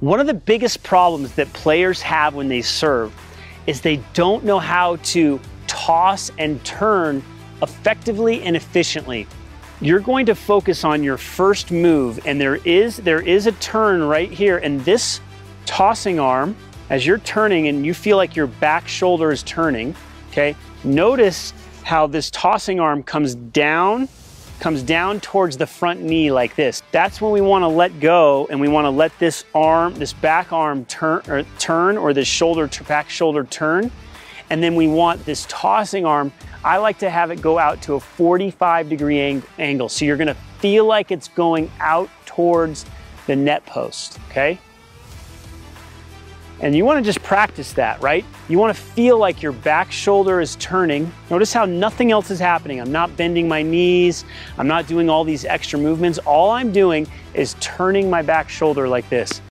One of the biggest problems that players have when they serve is they don't know how to toss and turn effectively and efficiently. You're going to focus on your first move and there is there is a turn right here and this tossing arm as you're turning and you feel like your back shoulder is turning, okay? Notice how this tossing arm comes down comes down towards the front knee like this. That's when we wanna let go and we wanna let this arm, this back arm turn or, turn or this shoulder, back shoulder turn. And then we want this tossing arm, I like to have it go out to a 45 degree ang angle. So you're gonna feel like it's going out towards the net post, okay? And you wanna just practice that, right? You wanna feel like your back shoulder is turning. Notice how nothing else is happening. I'm not bending my knees. I'm not doing all these extra movements. All I'm doing is turning my back shoulder like this.